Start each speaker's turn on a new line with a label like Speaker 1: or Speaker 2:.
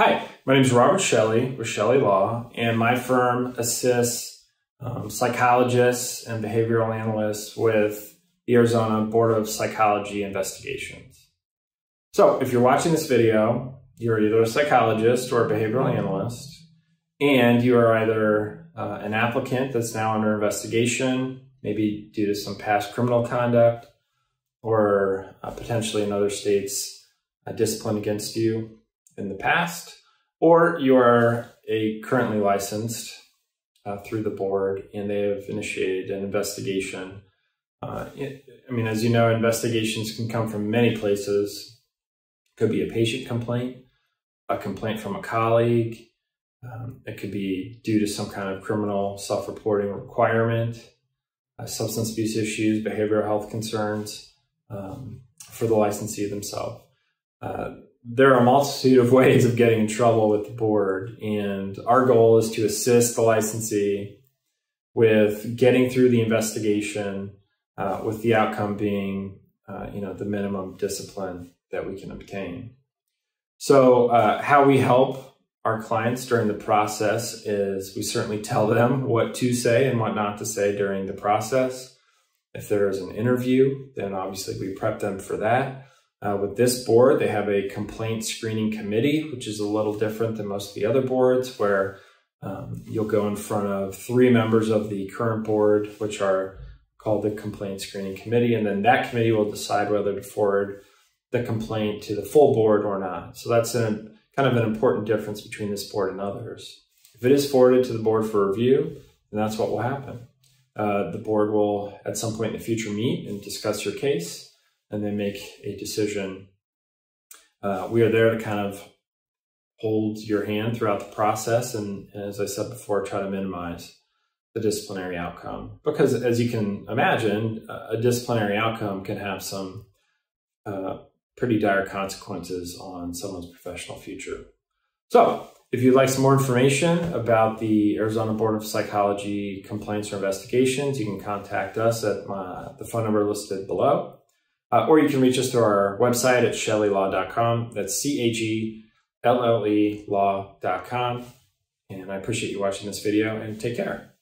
Speaker 1: Hi, my name is Robert Chelle with Chelle Law, and my firm assists um, psychologists and behavioral analysts with the Arizona Board of Psychology investigations. So, if you're watching this video, you're either a psychologist or a behavioral analyst, and you are either uh, an applicant that's now under investigation, maybe due to some past criminal conduct, or uh, potentially in other states, uh, discipline against you in the past, or you are a currently licensed uh, through the board and they have initiated an investigation. Uh, it, I mean, as you know, investigations can come from many places. It could be a patient complaint, a complaint from a colleague. Um, it could be due to some kind of criminal self-reporting requirement, uh, substance abuse issues, behavioral health concerns um, for the licensee themselves. There are a multitude of ways of getting in trouble with the board, and our goal is to assist the licensee with getting through the investigation, uh, with the outcome being, uh, you know, the minimum discipline that we can obtain. So, uh, how we help our clients during the process is we certainly tell them what to say and what not to say during the process. If there is an interview, then obviously we prep them for that. Uh, with this board, they have a complaint screening committee, which is a little different than most of the other boards, where um, you'll go in front of three members of the current board, which are called the complaint screening committee, and then that committee will decide whether to forward the complaint to the full board or not. So that's an, kind of an important difference between this board and others. If it is forwarded to the board for review, then that's what will happen. Uh, the board will, at some point in the future, meet and discuss your case and then make a decision. Uh, we are there to kind of hold your hand throughout the process and, and, as I said before, try to minimize the disciplinary outcome. Because as you can imagine, a disciplinary outcome can have some uh, pretty dire consequences on someone's professional future. So if you'd like some more information about the Arizona Board of Psychology complaints or investigations, you can contact us at my, the phone number listed below. Uh, or you can reach us through our website at chellelaw.com. That's C H E L L E law.com. And I appreciate you watching this video and take care.